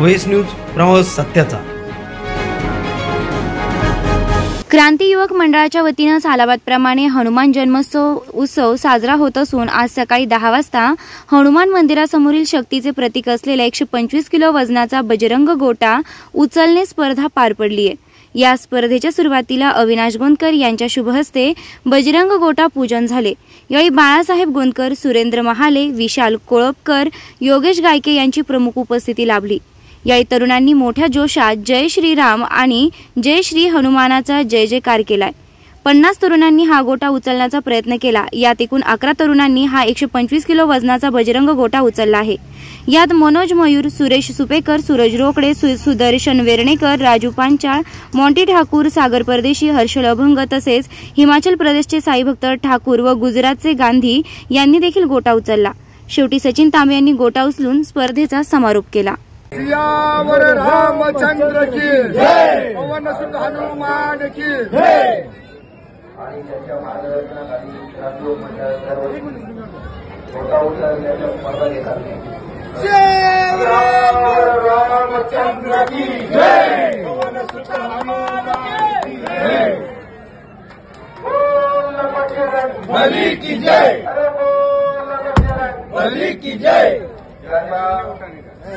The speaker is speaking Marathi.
ओएस न्यूज प्रवास सत्याचा. क्रांती युवक मंडळाच्या वतीनं सालाबादप्रमाणे हनुमान जन्मोत्सव उत्सव साजरा होत असून आज सकाळी दहा वाजता हनुमान मंदिरासमोरील शक्तीचे प्रतीक असलेला एकशे पंचवीस किलो वजनाचा बजरंग गोटा उचलणे स्पर्धा पार पडली आहे या स्पर्धेच्या सुरुवातीला अविनाश गोंदकर यांच्या शुभहस्ते बजरंग गोटा पूजन झाले. यावेळी बाळासाहेब गोंदकर सुरेंद्र महाले विशाल कोळपकर योगेश गायके यांची प्रमुख उपस्थिती लाभली. याही तरुणांनी मोठ्या जोशात जय श्रीराम आणि जय श्री हनुमानाचा जय जयकार केलाय. पन्नास तरुणांनी हा गोटा उचलण्याचा प्रयत्न केला. यात एकूण अकरा तरुणांनी हा एकशे पंचवीस किलो वजनाचा बजरंग गोटा उचलला आहे. यात मनोज मयूर सुरेश सुपेकर सूरज रोकडे सु- सुदर्शन वेर्णेकर राजू पांचाळ मॉन्टी ठाकूर सागर परदेशी हर्षल अभंग तसेच हिमाचल प्रदेशचे साईभक्त ठाकूर व गुजरातचे गांधी यांनी देखील गोटा उचलला. शेवटी सचिन तांबे यांनी गोटा उचलून स्पर्धेचा समारोप केला. सियावर रामचंद्र की जय पवन सुत हनुमान की आणि त्याच्या स्वतः सियावर रामचंद्र की जय! पवन सुत हनुमान की की जय! बली की जय!